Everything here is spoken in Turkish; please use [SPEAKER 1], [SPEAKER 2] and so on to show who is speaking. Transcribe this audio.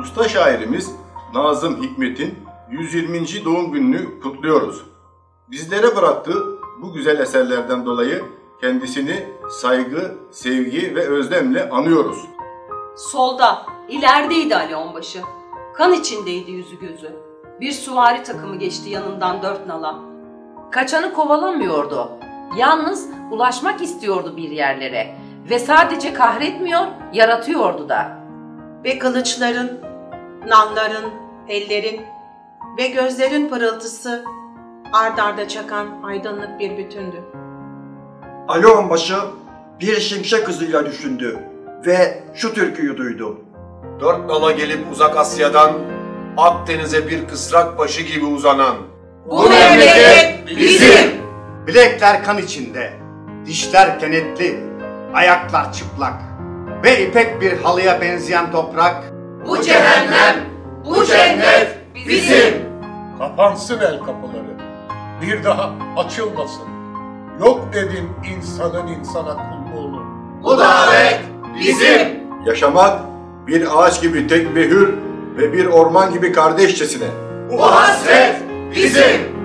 [SPEAKER 1] usta şairimiz Nazım Hikmet'in 120. doğum gününü kutluyoruz. Bizlere bıraktığı bu güzel eserlerden dolayı kendisini saygı, sevgi ve özlemle anıyoruz.
[SPEAKER 2] Solda, ilerideydi Ali Onbaşı. Kan içindeydi yüzü gözü. Bir süvari takımı geçti yanından dört nala.
[SPEAKER 3] Kaçanı kovalamıyordu. Yalnız ulaşmak istiyordu bir yerlere. Ve sadece kahretmiyor, yaratıyordu da.
[SPEAKER 4] Ve kılıçların, nalların, ellerin ve gözlerin pırıltısı ard arda çakan aydınlık bir bütündü.
[SPEAKER 5] Ali Onbaşı bir şimşek hızıyla düşündü ve şu türküyü duydu.
[SPEAKER 6] Dört nala gelip uzak Asya'dan Akdeniz'e bir kısrak başı gibi uzanan
[SPEAKER 2] Bu memleket bizim!
[SPEAKER 7] Bilekler kan içinde, dişler kenetli, ayaklar çıplak ve ipek bir halıya benzeyen toprak
[SPEAKER 2] Bu cehennem, bu cennet bizim!
[SPEAKER 8] Kapansın el kapıları. Bir daha açılmasın. Yok edin insanın insana kulluğunu.
[SPEAKER 2] Bu davet bizim!
[SPEAKER 1] Yaşamak bir ağaç gibi tek ve hür ve bir orman gibi kardeşçesine.
[SPEAKER 2] Bu hasret bizim!